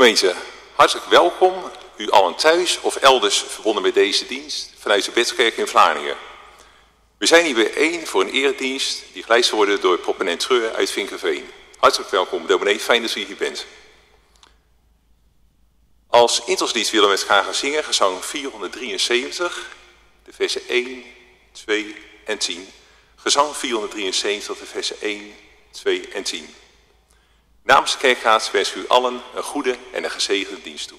Gemeente, hartelijk welkom, u allen thuis of elders verbonden met deze dienst vanuit de Bedskerk in Vlaardingen. We zijn hier bijeen voor een eredienst die geleid zal worden door proponent Treur uit Vinkerveen. Hartelijk welkom, dominee, fijn dat u hier bent. Als introslied willen we met elkaar gaan zingen, gezang 473, de versen 1, 2 en 10. Gezang 473, de versen 1, 2 en 10. Namens de kerkraad wens ik u allen een goede en een gezegende dienst toe.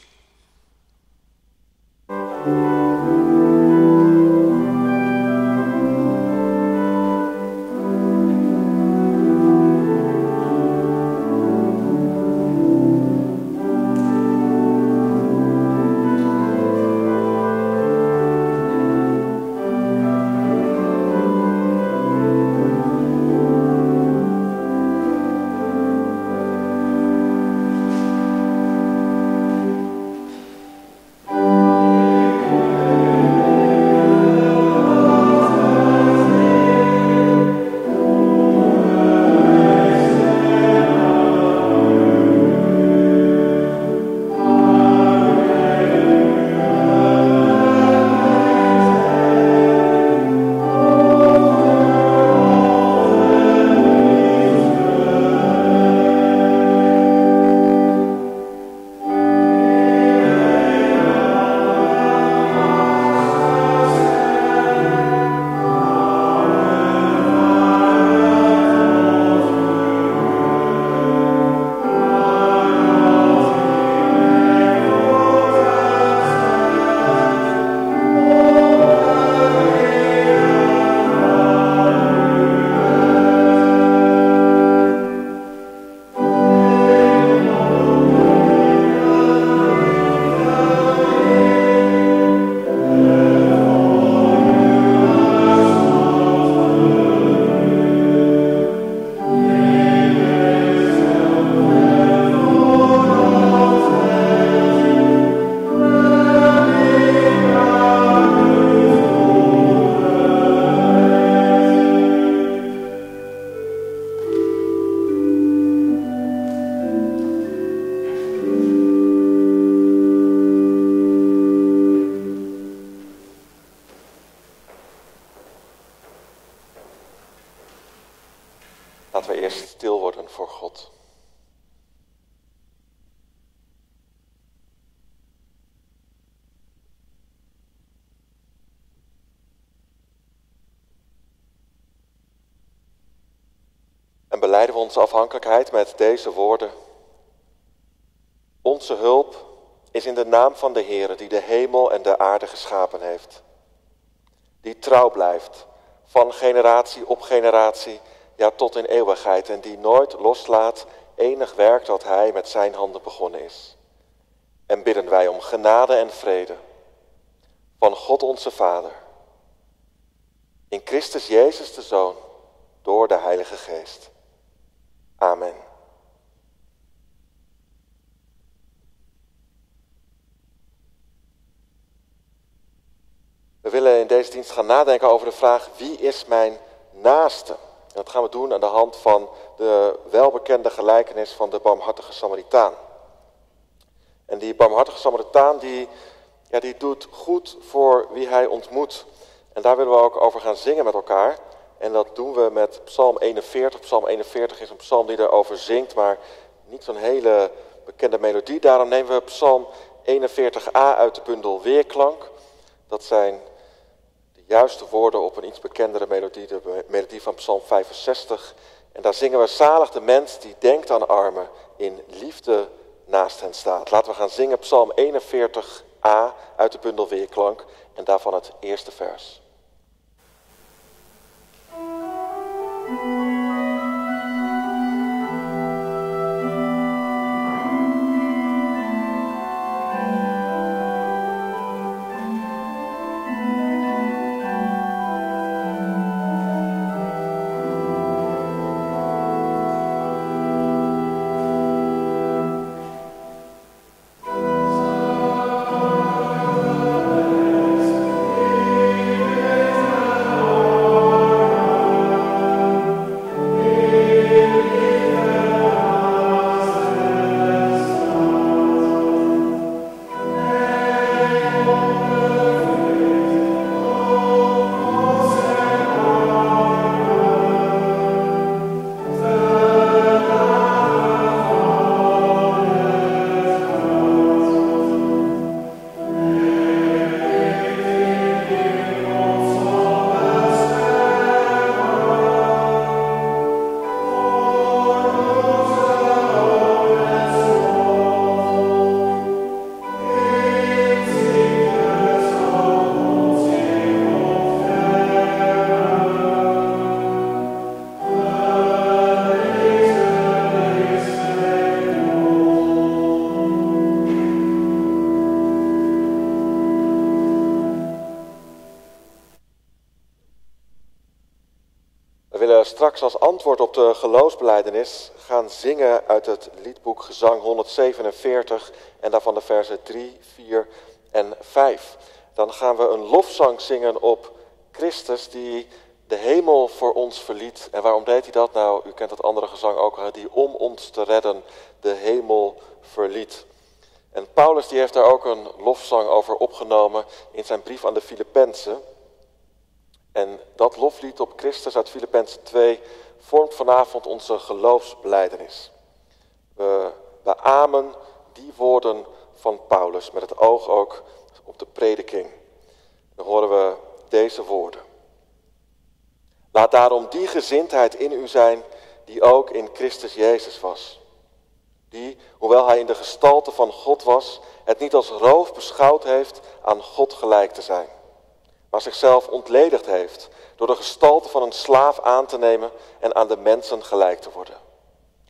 Met deze woorden. Onze hulp is in de naam van de Heer die de hemel en de aarde geschapen heeft. Die trouw blijft van generatie op generatie, ja tot in eeuwigheid en die nooit loslaat enig werk dat Hij met zijn handen begonnen is. En bidden wij om genade en vrede van God onze Vader, in Christus Jezus de Zoon, door de Heilige Geest. Amen. We willen in deze dienst gaan nadenken over de vraag wie is mijn naaste? En dat gaan we doen aan de hand van de welbekende gelijkenis van de barmhartige Samaritaan. En die barmhartige Samaritaan die, ja, die doet goed voor wie hij ontmoet. En daar willen we ook over gaan zingen met elkaar. En dat doen we met Psalm 41. Psalm 41 is een psalm die daarover zingt, maar niet zo'n hele bekende melodie. Daarom nemen we Psalm 41a uit de bundel Weerklank. Dat zijn de juiste woorden op een iets bekendere melodie, de melodie van Psalm 65. En daar zingen we zalig de mens die denkt aan armen, in liefde naast hen staat. Laten we gaan zingen Psalm 41a uit de bundel Weerklank en daarvan het eerste vers. Geloofsbeleidenis gaan zingen uit het liedboek Gezang 147 en daarvan de versen 3, 4 en 5. Dan gaan we een lofzang zingen op Christus die de hemel voor ons verliet. En waarom deed hij dat? Nou, u kent het andere gezang ook, die om ons te redden de hemel verliet. En Paulus die heeft daar ook een lofzang over opgenomen in zijn brief aan de Filippenzen. En dat loflied op Christus uit Filippenzen 2 vormt vanavond onze geloofsbeleidenis. We beamen die woorden van Paulus met het oog ook op de prediking. Dan horen we deze woorden. Laat daarom die gezindheid in u zijn die ook in Christus Jezus was. Die, hoewel hij in de gestalte van God was, het niet als roof beschouwd heeft aan God gelijk te zijn maar zichzelf ontledigd heeft door de gestalte van een slaaf aan te nemen en aan de mensen gelijk te worden.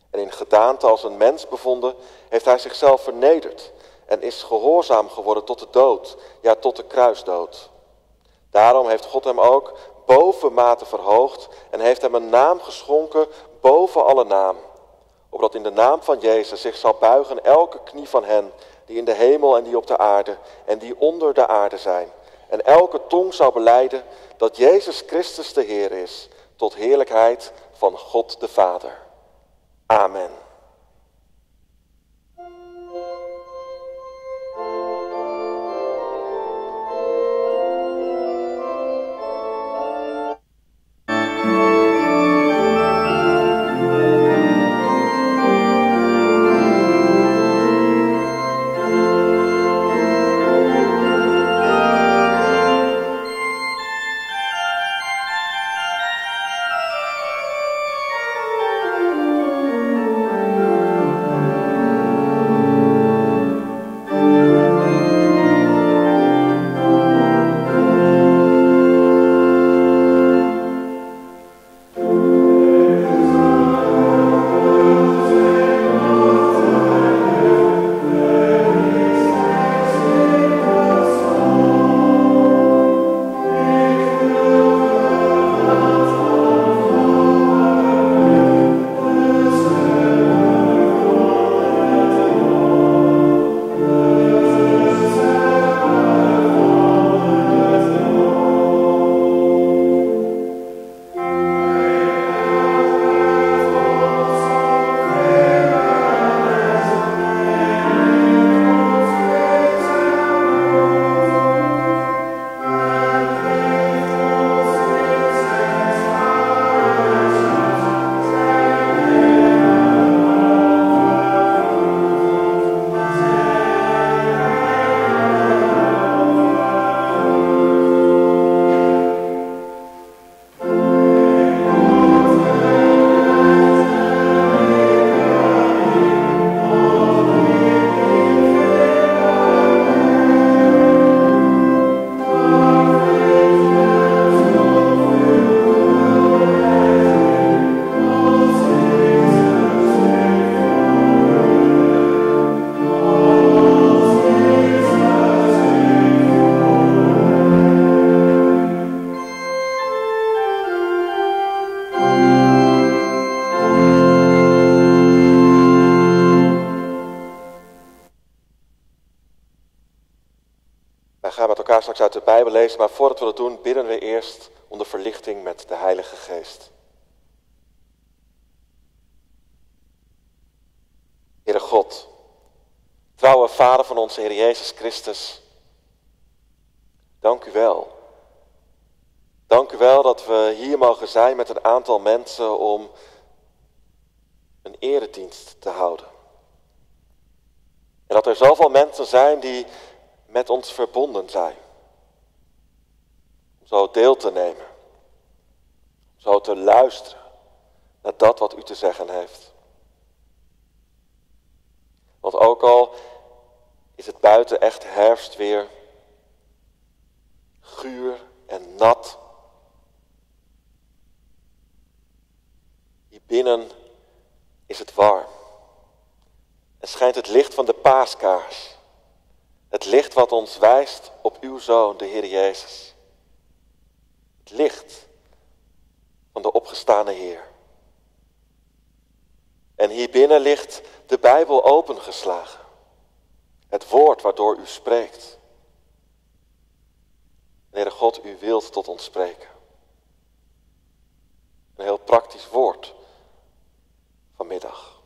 En in gedaante als een mens bevonden, heeft hij zichzelf vernederd en is gehoorzaam geworden tot de dood, ja tot de kruisdood. Daarom heeft God hem ook boven mate verhoogd en heeft hem een naam geschonken boven alle naam. Opdat in de naam van Jezus zich zal buigen elke knie van hen die in de hemel en die op de aarde en die onder de aarde zijn en elke tong zou beleiden dat Jezus Christus de Heer is, tot heerlijkheid van God de Vader. Amen. Bijbel lezen, maar voordat we dat doen, bidden we eerst om de verlichting met de Heilige Geest. Heere God, trouwe Vader van onze Heer Jezus Christus, dank u wel. Dank u wel dat we hier mogen zijn met een aantal mensen om een eredienst te houden. En dat er zoveel mensen zijn die met ons verbonden zijn zo deel te nemen. Zo te luisteren naar dat wat u te zeggen heeft. Want ook al is het buiten echt herfst weer, guur en nat, hier binnen is het warm. En schijnt het licht van de paaskaars. Het licht wat ons wijst op uw Zoon, de Heer Jezus licht van de opgestane Heer. En hier binnen ligt de Bijbel opengeslagen. Het woord waardoor u spreekt. Heere God, u wilt tot ons spreken. Een heel praktisch woord vanmiddag.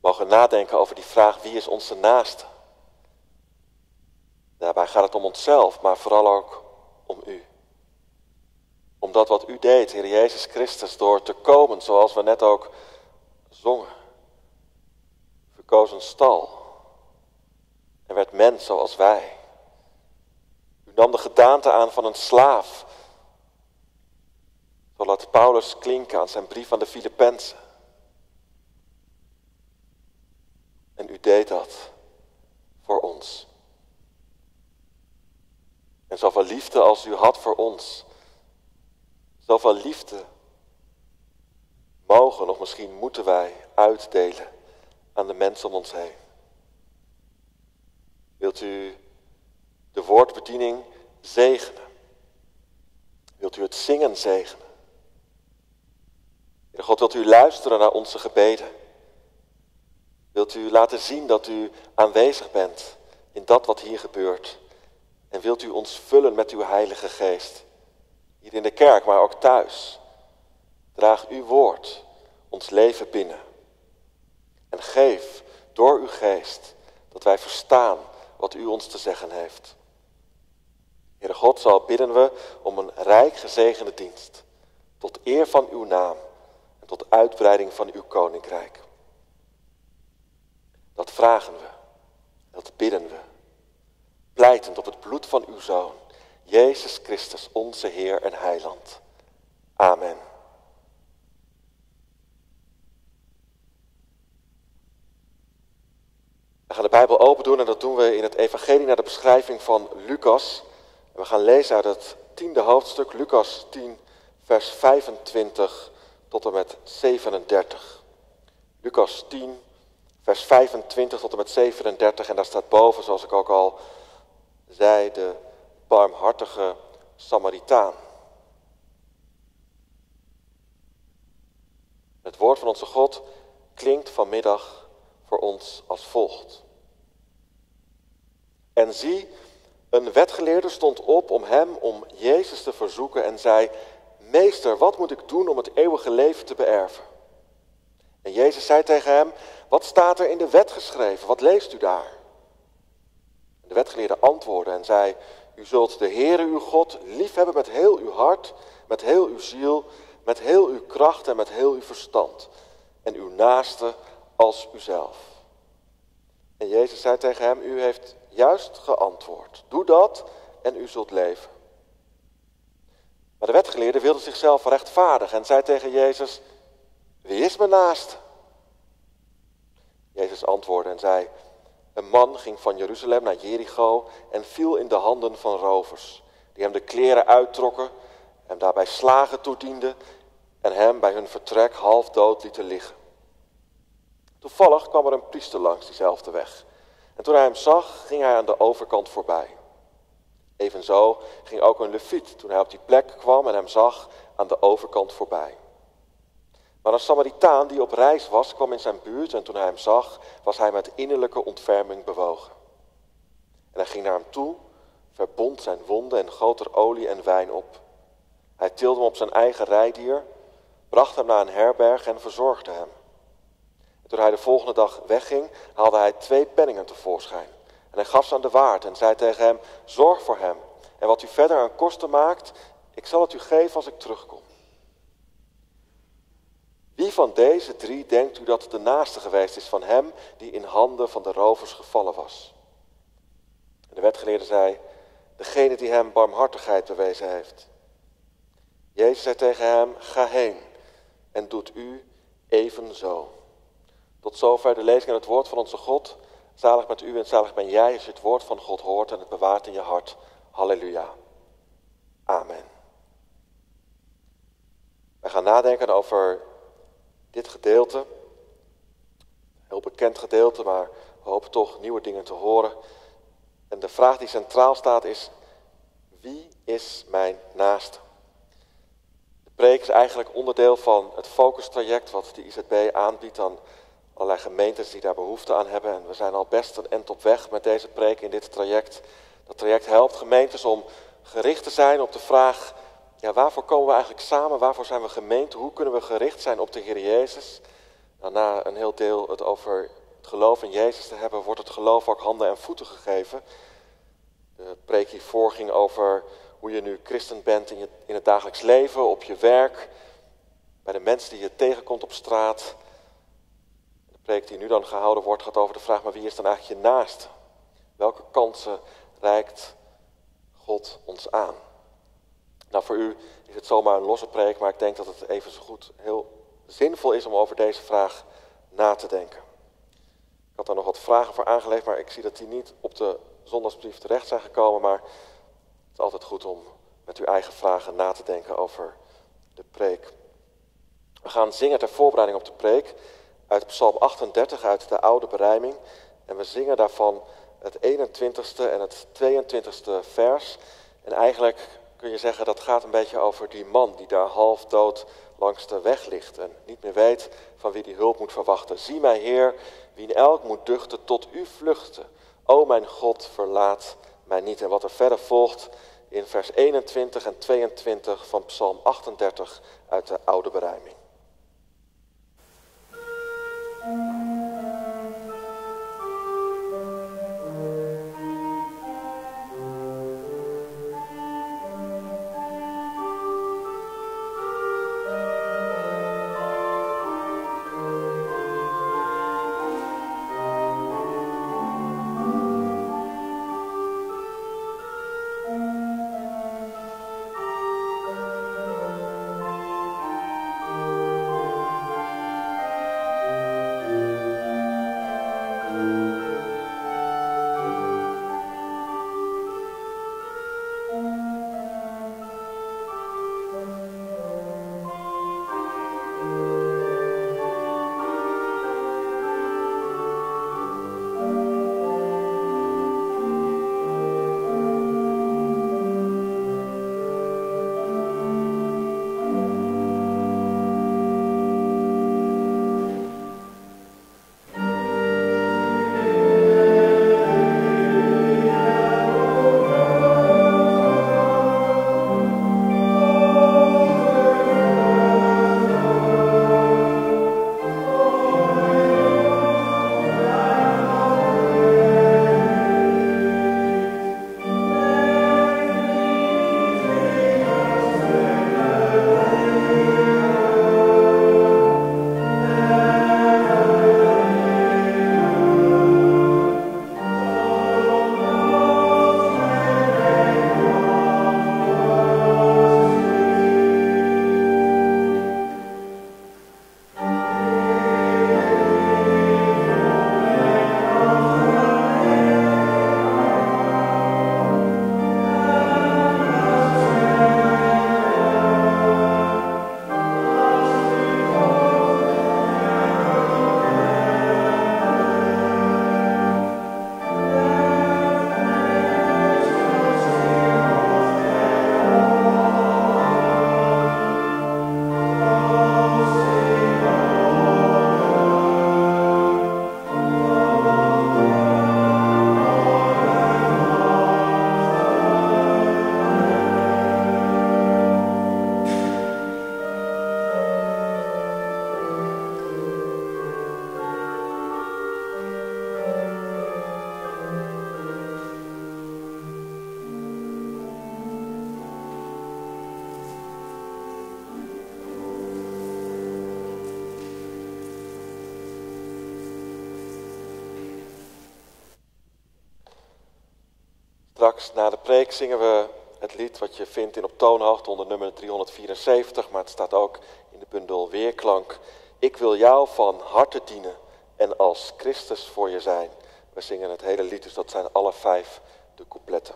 We mogen nadenken over die vraag, wie is onze naaste? Gaat het om onszelf, maar vooral ook om u. Om dat wat u deed, Heer Jezus Christus, door te komen zoals we net ook zongen. Verkozen stal en werd mens zoals wij. U nam de gedaante aan van een slaaf. Zo laat Paulus klinken aan zijn brief aan de Filippenzen. En u deed dat voor ons. En zoveel liefde als u had voor ons, zoveel liefde mogen of misschien moeten wij uitdelen aan de mensen om ons heen. Wilt u de woordbediening zegenen? Wilt u het zingen zegenen? Heer God, wilt u luisteren naar onze gebeden? Wilt u laten zien dat u aanwezig bent in dat wat hier gebeurt? En wilt u ons vullen met uw Heilige Geest? Hier in de kerk, maar ook thuis. Draag uw woord ons leven binnen. En geef door uw geest dat wij verstaan wat u ons te zeggen heeft. Heere God, zal bidden we om een rijk gezegende dienst. Tot eer van uw naam en tot uitbreiding van uw koninkrijk. Dat vragen we. Dat bidden we pleitend op het bloed van uw Zoon, Jezus Christus, onze Heer en Heiland. Amen. We gaan de Bijbel open doen en dat doen we in het Evangelie naar de beschrijving van Lucas. We gaan lezen uit het tiende hoofdstuk, Lucas 10, vers 25 tot en met 37. Lucas 10, vers 25 tot en met 37 en daar staat boven, zoals ik ook al zei de barmhartige Samaritaan. Het woord van onze God klinkt vanmiddag voor ons als volgt. En zie, een wetgeleerde stond op om hem, om Jezus te verzoeken en zei, Meester, wat moet ik doen om het eeuwige leven te beërven? En Jezus zei tegen hem, wat staat er in de wet geschreven? Wat leest u daar? De wetgeleerde antwoordde en zei, u zult de Heere uw God liefhebben met heel uw hart, met heel uw ziel, met heel uw kracht en met heel uw verstand. En uw naaste als uzelf. En Jezus zei tegen hem, u heeft juist geantwoord. Doe dat en u zult leven. Maar de wetgeleerde wilde zichzelf rechtvaardigen en zei tegen Jezus, wie is mijn naaste? Jezus antwoordde en zei, een man ging van Jeruzalem naar Jericho en viel in de handen van rovers, die hem de kleren uittrokken, hem daarbij slagen toedienden en hem bij hun vertrek half dood lieten liggen. Toevallig kwam er een priester langs diezelfde weg. En toen hij hem zag, ging hij aan de overkant voorbij. Evenzo ging ook een leviet toen hij op die plek kwam en hem zag aan de overkant voorbij. Maar een Samaritaan die op reis was, kwam in zijn buurt en toen hij hem zag, was hij met innerlijke ontferming bewogen. En hij ging naar hem toe, verbond zijn wonden en goot er olie en wijn op. Hij tilde hem op zijn eigen rijdier, bracht hem naar een herberg en verzorgde hem. En toen hij de volgende dag wegging, haalde hij twee penningen tevoorschijn. En hij gaf ze aan de waard en zei tegen hem, zorg voor hem. En wat u verder aan kosten maakt, ik zal het u geven als ik terugkom. Wie van deze drie denkt u dat de naaste geweest is van hem die in handen van de rovers gevallen was? De wetgeleerde zei, degene die hem barmhartigheid bewezen heeft. Jezus zei tegen hem, ga heen en doet u evenzo. Tot zover de lezing en het woord van onze God. Zalig met u en zalig ben jij als je het woord van God hoort en het bewaart in je hart. Halleluja. Amen. We gaan nadenken over dit gedeelte. Heel bekend gedeelte, maar we hopen toch nieuwe dingen te horen. En de vraag die centraal staat is, wie is mijn naaste? preek is eigenlijk onderdeel van het focustraject wat de IZB aanbiedt aan allerlei gemeentes die daar behoefte aan hebben. En we zijn al best een end op weg met deze preek in dit traject. Dat traject helpt gemeentes om gericht te zijn op de vraag, ja, waarvoor komen we eigenlijk samen? Waarvoor zijn we gemeente? Hoe kunnen we gericht zijn op de Heer Jezus? Nou, na een heel deel het over het geloof in Jezus te hebben, wordt het geloof ook handen en voeten gegeven. De preek hiervoor ging over hoe je nu christen bent in, je, in het dagelijks leven, op je werk, bij de mensen die je tegenkomt op straat. De preek die nu dan gehouden wordt gaat over de vraag, maar wie is dan eigenlijk je naaste? Welke kansen reikt God ons aan? Nou, voor u is het zomaar een losse preek, maar ik denk dat het even zo goed heel zinvol is om over deze vraag na te denken. Ik had daar nog wat vragen voor aangelegd, maar ik zie dat die niet op de zondagsbrief terecht zijn gekomen. Maar het is altijd goed om met uw eigen vragen na te denken over de preek. We gaan zingen ter voorbereiding op de preek uit Psalm 38 uit de oude berijming. En we zingen daarvan het 21ste en het 22ste vers. En eigenlijk kun je zeggen dat gaat een beetje over die man die daar half dood langs de weg ligt en niet meer weet van wie die hulp moet verwachten. Zie mij, Heer, wie in elk moet duchten tot u vluchten. O mijn God, verlaat mij niet. En wat er verder volgt in vers 21 en 22 van Psalm 38 uit de oude berijming. Na de preek zingen we het lied wat je vindt in op toonhoogte onder nummer 374, maar het staat ook in de bundel Weerklank. Ik wil jou van harte dienen en als Christus voor je zijn. We zingen het hele lied, dus dat zijn alle vijf de coupletten.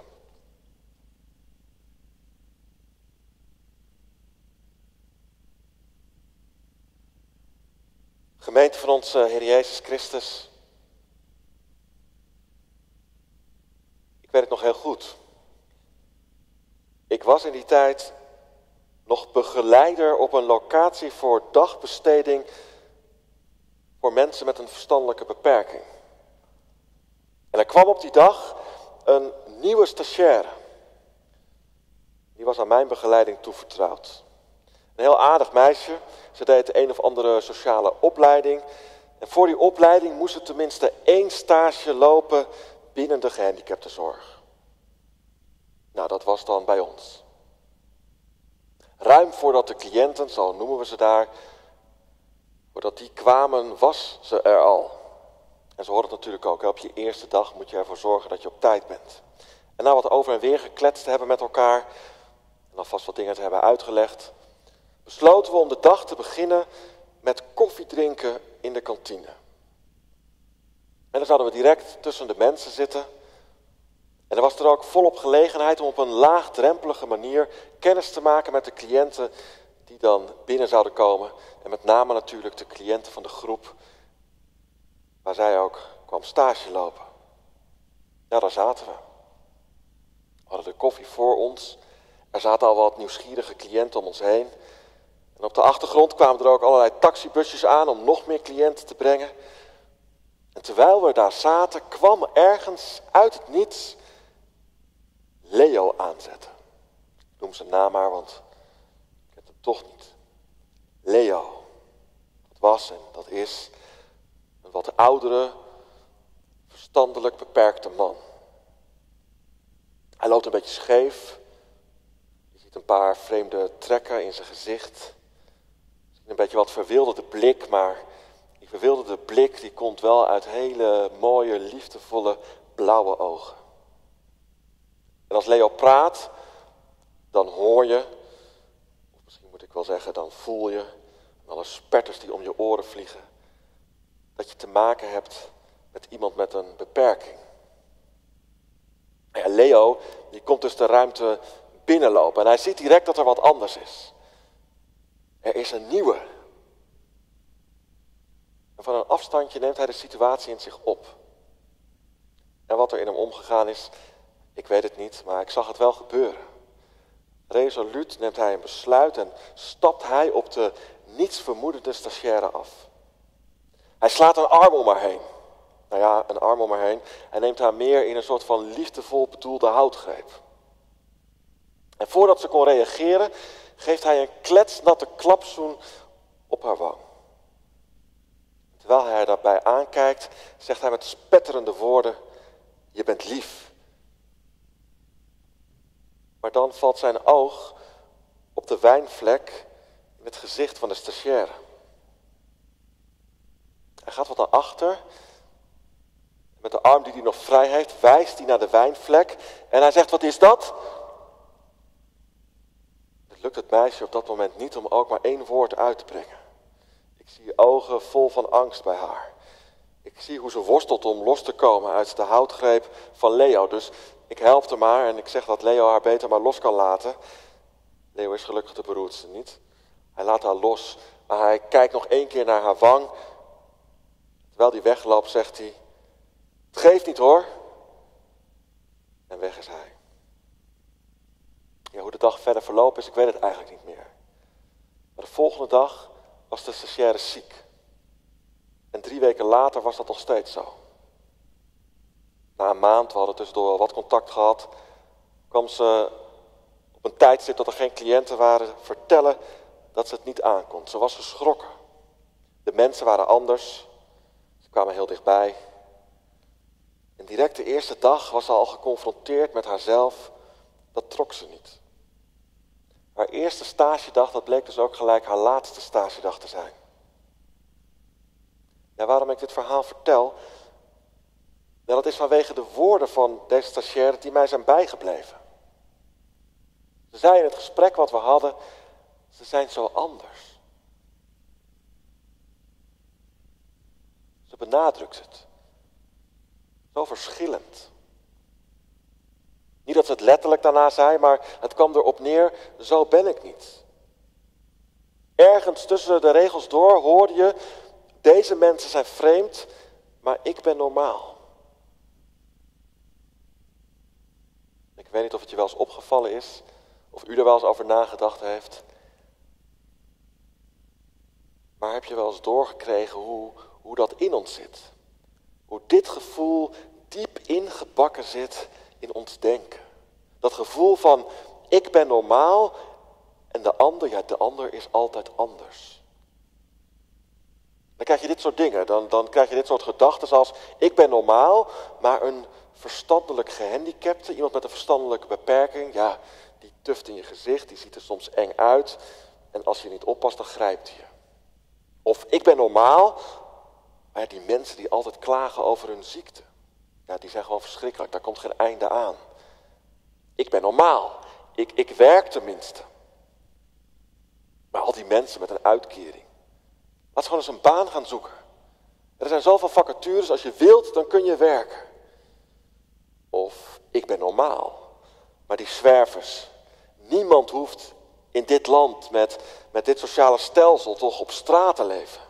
Gemeente van onze Heer Jezus Christus. Ik weet het nog heel goed. Ik was in die tijd nog begeleider op een locatie voor dagbesteding voor mensen met een verstandelijke beperking. En er kwam op die dag een nieuwe stagiaire. Die was aan mijn begeleiding toevertrouwd. Een heel aardig meisje. Ze deed een of andere sociale opleiding. En voor die opleiding moest ze tenminste één stage lopen binnen de gehandicaptenzorg. Nou, dat was dan bij ons. Ruim voordat de cliënten, zo noemen we ze daar, voordat die kwamen, was ze er al. En ze hoort het natuurlijk ook. Op je eerste dag moet je ervoor zorgen dat je op tijd bent. En na wat over en weer gekletst te hebben met elkaar, en alvast wat dingen te hebben uitgelegd, besloten we om de dag te beginnen met koffie drinken in de kantine. En dan zouden we direct tussen de mensen zitten. En er was er ook volop gelegenheid om op een laagdrempelige manier kennis te maken met de cliënten die dan binnen zouden komen. En met name natuurlijk de cliënten van de groep waar zij ook kwam stage lopen. Ja, daar zaten we. We hadden de koffie voor ons. Er zaten al wat nieuwsgierige cliënten om ons heen. En op de achtergrond kwamen er ook allerlei taxibusjes aan om nog meer cliënten te brengen. En terwijl we daar zaten, kwam ergens uit het niets Leo aanzetten. Ik noem zijn naam maar, want ik heb hem toch niet. Leo. Dat was en dat is een wat oudere, verstandelijk beperkte man. Hij loopt een beetje scheef. Je ziet een paar vreemde trekken in zijn gezicht. Een beetje wat verwilderde blik, maar die verwilderde blik die komt wel uit hele mooie, liefdevolle, blauwe ogen. En als Leo praat, dan hoor je, of misschien moet ik wel zeggen, dan voel je, alle spetters die om je oren vliegen, dat je te maken hebt met iemand met een beperking. Ja, Leo, die komt dus de ruimte binnenlopen en hij ziet direct dat er wat anders is. Er is een nieuwe. En van een afstandje neemt hij de situatie in zich op. En wat er in hem omgegaan is, ik weet het niet, maar ik zag het wel gebeuren. Resoluut neemt hij een besluit en stapt hij op de niets vermoedende stagiaire af. Hij slaat een arm om haar heen. Nou ja, een arm om haar heen. Hij neemt haar meer in een soort van liefdevol bedoelde houtgreep. En voordat ze kon reageren, geeft hij een kletsnatte klapzoen op haar wang. Terwijl hij haar daarbij aankijkt, zegt hij met spetterende woorden: Je bent lief. Maar dan valt zijn oog op de wijnvlek in het gezicht van de stagiaire. Hij gaat wat naar achter. Met de arm die hij nog vrij heeft, wijst hij naar de wijnvlek. En hij zegt, wat is dat? Het lukt het meisje op dat moment niet om ook maar één woord uit te brengen. Ik zie ogen vol van angst bij haar. Ik zie hoe ze worstelt om los te komen uit de houtgreep van Leo. Dus ik help haar maar en ik zeg dat Leo haar beter maar los kan laten. Leo is gelukkig de beroerdste niet. Hij laat haar los, maar hij kijkt nog één keer naar haar wang. Terwijl hij wegloopt, zegt hij: Het geeft niet hoor. En weg is hij. Ja, hoe de dag verder verlopen is, ik weet het eigenlijk niet meer. Maar de volgende dag was de stagiaire ziek. En drie weken later was dat nog steeds zo. Na een maand, we hadden tussendoor al wat contact gehad, kwam ze op een tijdstip dat er geen cliënten waren vertellen dat ze het niet aankon. Ze was geschrokken. De mensen waren anders. Ze kwamen heel dichtbij. En direct de eerste dag was ze al geconfronteerd met haarzelf. Dat trok ze niet. Haar eerste stagedag, dat bleek dus ook gelijk haar laatste stagedag te zijn. Ja, waarom ik dit verhaal vertel? Ja, dat is vanwege de woorden van stagiaire die mij zijn bijgebleven. Ze zei in het gesprek wat we hadden, ze zijn zo anders. Ze benadrukt het. Zo verschillend. Niet dat ze het letterlijk daarna zei, maar het kwam erop neer, zo ben ik niet. Ergens tussen de regels door hoorde je, deze mensen zijn vreemd, maar ik ben normaal. Ik weet niet of het je wel eens opgevallen is, of u er wel eens over nagedacht heeft. Maar heb je wel eens doorgekregen hoe, hoe dat in ons zit? Hoe dit gevoel diep ingebakken zit in ons denken. Dat gevoel van ik ben normaal en de ander, ja, de ander is altijd anders. Dan krijg je dit soort dingen. Dan, dan krijg je dit soort gedachten als ik ben normaal, maar een verstandelijk gehandicapte, iemand met een verstandelijke beperking, ja, die tuft in je gezicht, die ziet er soms eng uit. En als je niet oppast, dan grijpt hij je. Of ik ben normaal, maar die mensen die altijd klagen over hun ziekte, ja, die zijn gewoon verschrikkelijk, daar komt geen einde aan. Ik ben normaal, ik, ik werk tenminste. Maar al die mensen met een uitkering, laat ze gewoon eens een baan gaan zoeken. Er zijn zoveel vacatures, als je wilt, dan kun je werken. Of ik ben normaal, maar die zwervers, niemand hoeft in dit land met, met dit sociale stelsel toch op straat te leven.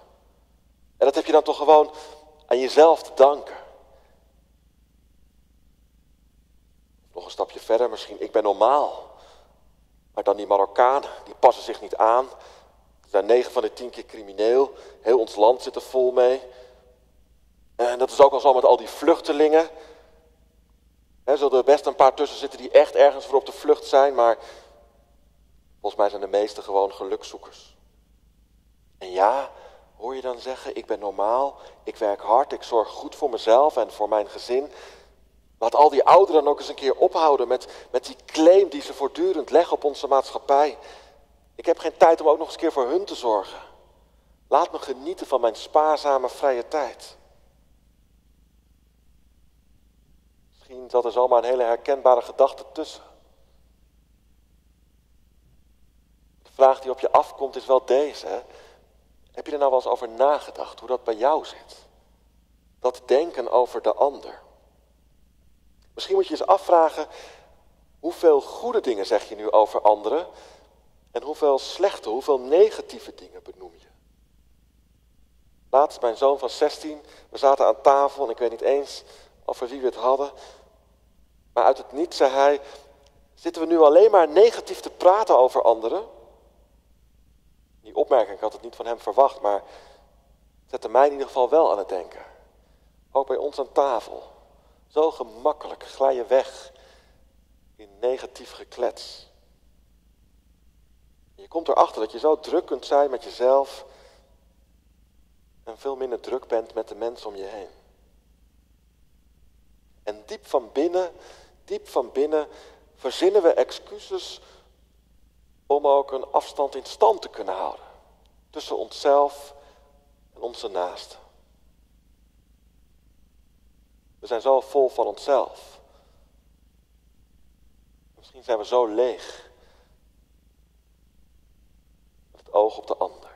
En dat heb je dan toch gewoon aan jezelf te danken. Nog een stapje verder misschien, ik ben normaal. Maar dan die Marokkanen, die passen zich niet aan. Ze zijn negen van de tien keer crimineel. Heel ons land zit er vol mee. En dat is ook al zo met al die vluchtelingen. Er zullen er best een paar tussen zitten die echt ergens voor op de vlucht zijn, maar volgens mij zijn de meeste gewoon gelukzoekers. En ja, hoor je dan zeggen, ik ben normaal, ik werk hard, ik zorg goed voor mezelf en voor mijn gezin. Laat al die ouderen dan ook eens een keer ophouden met, met die claim die ze voortdurend leggen op onze maatschappij. Ik heb geen tijd om ook nog eens een keer voor hun te zorgen. Laat me genieten van mijn spaarzame vrije tijd. Zat er zomaar een hele herkenbare gedachte tussen. De vraag die op je afkomt is wel deze. Hè? Heb je er nou wel eens over nagedacht hoe dat bij jou zit? Dat denken over de ander. Misschien moet je eens afvragen, hoeveel goede dingen zeg je nu over anderen en hoeveel slechte, hoeveel negatieve dingen benoem je? Laatst mijn zoon van 16, we zaten aan tafel en ik weet niet eens over wie we het hadden. Maar uit het niets zei hij, zitten we nu alleen maar negatief te praten over anderen? Die opmerking, ik had het niet van hem verwacht, maar zette mij in ieder geval wel aan het denken. Ook bij ons aan tafel. Zo gemakkelijk glij je weg in negatief geklets. Je komt erachter dat je zo druk kunt zijn met jezelf en veel minder druk bent met de mensen om je heen. En diep van binnen, diep van binnen verzinnen we excuses om ook een afstand in stand te kunnen houden tussen onszelf en onze naasten. We zijn zo vol van onszelf. Misschien zijn we zo leeg. Met het oog op de ander.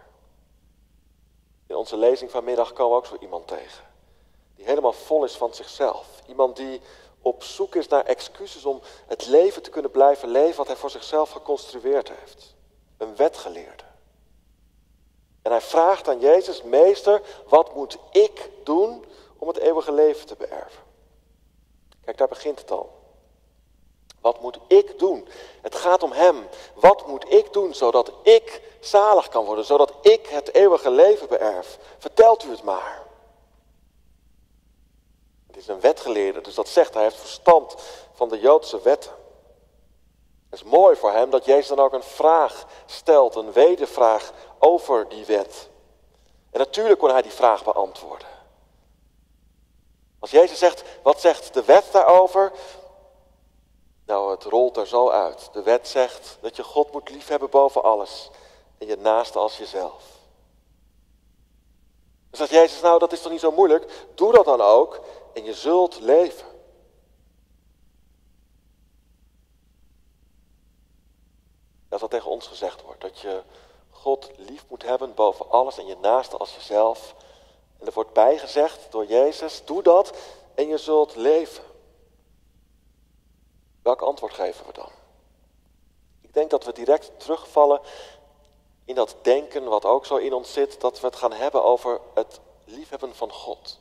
In onze lezing vanmiddag komen we ook zo iemand tegen. Die helemaal vol is van zichzelf. Iemand die op zoek is naar excuses om het leven te kunnen blijven leven wat hij voor zichzelf geconstrueerd heeft. Een wetgeleerde. En hij vraagt aan Jezus, meester, wat moet ik doen om het eeuwige leven te beërven? Kijk, daar begint het al. Wat moet ik doen? Het gaat om Hem. Wat moet ik doen zodat ik zalig kan worden, zodat ik het eeuwige leven beërf? Vertelt u het maar. Het is een wetgeleerde, dus dat zegt hij heeft verstand van de Joodse wetten. Het is mooi voor hem dat Jezus dan ook een vraag stelt, een wedervraag over die wet. En natuurlijk kon hij die vraag beantwoorden. Als Jezus zegt, wat zegt de wet daarover? Nou, het rolt er zo uit. De wet zegt dat je God moet liefhebben boven alles. En je naaste als jezelf. Dan zegt Jezus, nou dat is toch niet zo moeilijk? Doe dat dan ook en je zult leven. Dat wat tegen ons gezegd wordt. Dat je God lief moet hebben boven alles en je naaste als jezelf. En er wordt bijgezegd door Jezus, doe dat en je zult leven. Welk antwoord geven we dan? Ik denk dat we direct terugvallen in dat denken wat ook zo in ons zit, dat we het gaan hebben over het liefhebben van God.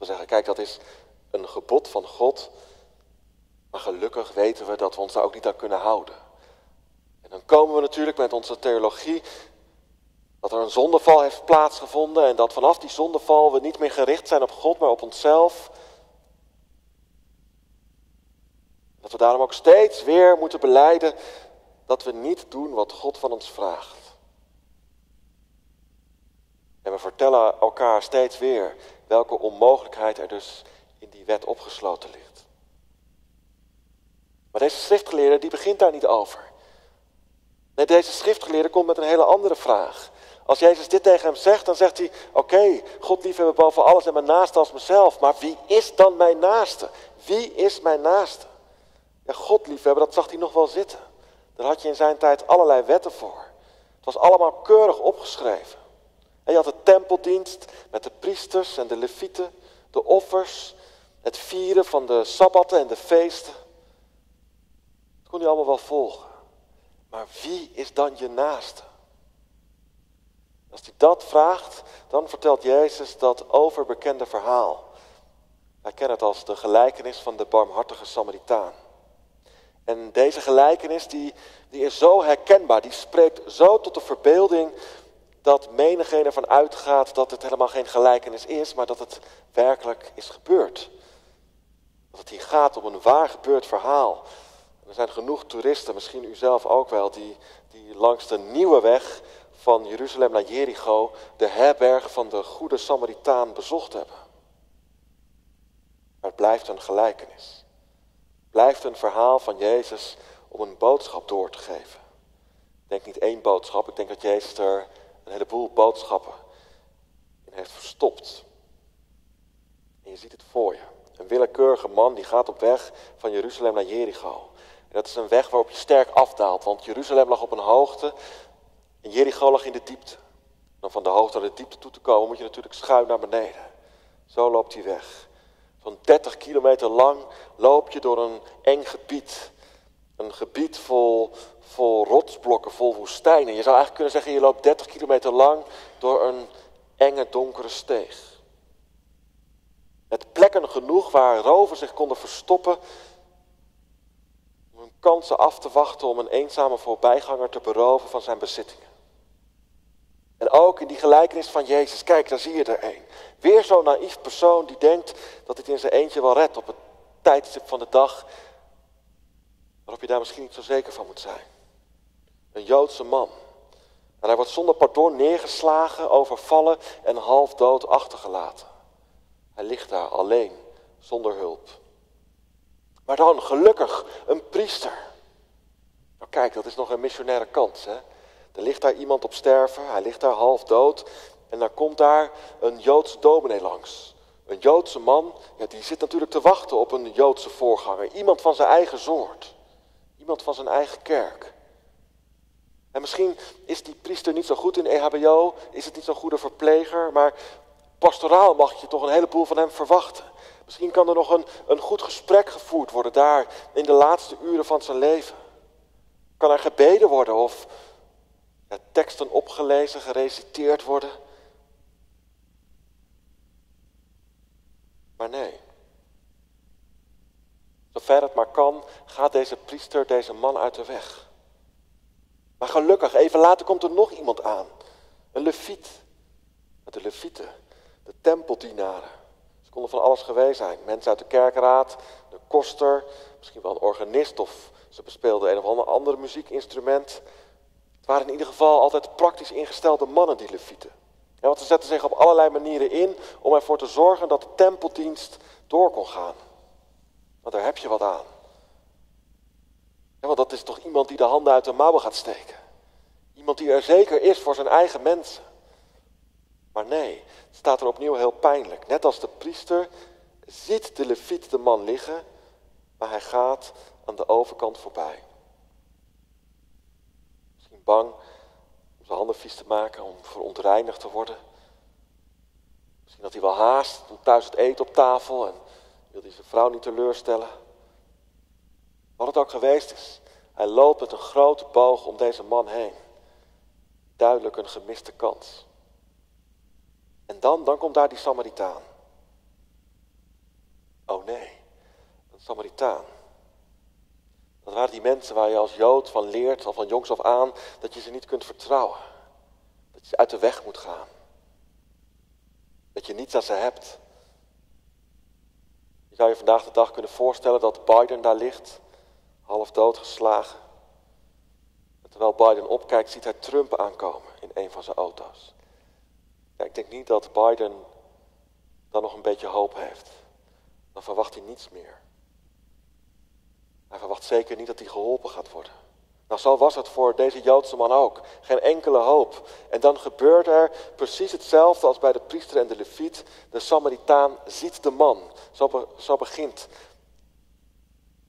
We zeggen, kijk, dat is een gebod van God, maar gelukkig weten we dat we ons daar ook niet aan kunnen houden. En dan komen we natuurlijk met onze theologie Dat er een zondeval heeft plaatsgevonden en dat vanaf die zondeval we niet meer gericht zijn op God, maar op onszelf. Dat we daarom ook steeds weer moeten beleiden dat we niet doen wat God van ons vraagt. En we vertellen elkaar steeds weer welke onmogelijkheid er dus in die wet opgesloten ligt. Maar deze schriftgeleerde die begint daar niet over. Nee, deze schriftgeleerde komt met een hele andere vraag. Als Jezus dit tegen hem zegt, dan zegt hij: Oké, God liefhebben boven alles en mijn naaste als mezelf. Maar wie is dan mijn naaste? Wie is mijn naaste? Ja, God liefhebben, dat zag hij nog wel zitten. Daar had je in zijn tijd allerlei wetten voor. Het was allemaal keurig opgeschreven. En je had de tempeldienst met de priesters en de levieten, de offers, het vieren van de sabbatten en de feesten. Dat kon je allemaal wel volgen. Maar wie is dan je naaste? Als hij dat vraagt, dan vertelt Jezus dat overbekende verhaal. Wij kennen het als de gelijkenis van de barmhartige Samaritaan. En deze gelijkenis die, die is zo herkenbaar, die spreekt zo tot de verbeelding dat menigeen ervan uitgaat dat het helemaal geen gelijkenis is, maar dat het werkelijk is gebeurd. Dat het hier gaat om een waar gebeurd verhaal. Er zijn genoeg toeristen, misschien u zelf ook wel, die, die langs de nieuwe weg van Jeruzalem naar Jericho de herberg van de goede Samaritaan bezocht hebben. Maar het blijft een gelijkenis. Het blijft een verhaal van Jezus om een boodschap door te geven. Ik denk niet één boodschap, ik denk dat Jezus er een heleboel boodschappen in heeft verstopt. En je ziet het voor je. Een willekeurige man die gaat op weg van Jeruzalem naar Jericho. En dat is een weg waarop je sterk afdaalt, want Jeruzalem lag op een hoogte en Jericho lag in de diepte. Om van de hoogte naar de diepte toe te komen moet je natuurlijk schuin naar beneden. Zo loopt hij weg. Van 30 kilometer lang loop je door een eng gebied. Een gebied vol, vol rotsblokken, vol woestijnen. Je zou eigenlijk kunnen zeggen, je loopt 30 kilometer lang door een enge donkere steeg. Met plekken genoeg waar rovers zich konden verstoppen om hun kansen af te wachten om een eenzame voorbijganger te beroven van zijn bezittingen. En ook in die gelijkenis van Jezus, kijk, daar zie je er een. Weer zo'n naïef persoon die denkt dat dit in zijn eentje wel redt op het tijdstip van de dag waarop je daar misschien niet zo zeker van moet zijn. Een Joodse man. En hij wordt zonder pardon neergeslagen, overvallen en half dood achtergelaten. Hij ligt daar alleen, zonder hulp. Maar dan, gelukkig, een priester. Nou kijk, dat is nog een missionaire kans. Hè? Er ligt daar iemand op sterven, hij ligt daar half dood. En dan komt daar een Joodse dominee langs. Een Joodse man, ja, die zit natuurlijk te wachten op een Joodse voorganger. Iemand van zijn eigen soort. Iemand van zijn eigen kerk. En misschien is die priester niet zo goed in EHBO, is het niet zo'n goede verpleger, maar pastoraal mag je toch een heleboel van hem verwachten. Misschien kan er nog een, een goed gesprek gevoerd worden daar in de laatste uren van zijn leven. Kan er gebeden worden of teksten opgelezen, gereciteerd worden. Maar nee. Zover het maar kan, gaat deze priester deze man uit de weg. Maar gelukkig, even later komt er nog iemand aan. Een leviet. De levieten, de tempeldienaren. Ze konden van alles geweest zijn. Mensen uit de kerkraad, de koster, misschien wel een organist of ze bespeelden een of ander, ander muziekinstrument. Het waren in ieder geval altijd praktisch ingestelde mannen, die levieten. Ja, want ze zetten zich op allerlei manieren in om ervoor te zorgen dat de tempeldienst door kon gaan. Want daar heb je wat aan. Ja, want dat is toch iemand die de handen uit de mouwen gaat steken. Iemand die er zeker is voor zijn eigen mensen. Maar nee, het staat er opnieuw heel pijnlijk. Net als de priester ziet de leviet de man liggen, maar hij gaat aan de overkant voorbij. Misschien bang om zijn handen vies te maken, om verontreinigd te worden. Misschien dat hij wel haast, doet thuis het eten op tafel en wil hij zijn vrouw niet teleurstellen. Wat het ook geweest is, hij loopt met een grote boog om deze man heen. Duidelijk een gemiste kans. En dan, dan komt daar die Samaritaan. Oh nee, een Samaritaan. Dat waren die mensen waar je als Jood van leert, al van jongs af aan, dat je ze niet kunt vertrouwen. Dat je uit de weg moet gaan. Dat je niets aan ze hebt. Je zou je vandaag de dag kunnen voorstellen dat Biden daar ligt, half doodgeslagen. En terwijl Biden opkijkt, ziet hij Trump aankomen in een van zijn auto's. Ja, ik denk niet dat Biden dan nog een beetje hoop heeft. Dan verwacht hij niets meer. Hij verwacht zeker niet dat hij geholpen gaat worden. Nou, zo was het voor deze Joodse man ook. Geen enkele hoop. En dan gebeurt er precies hetzelfde als bij de priester en de leviet. De Samaritaan ziet de man. Zo, zo begint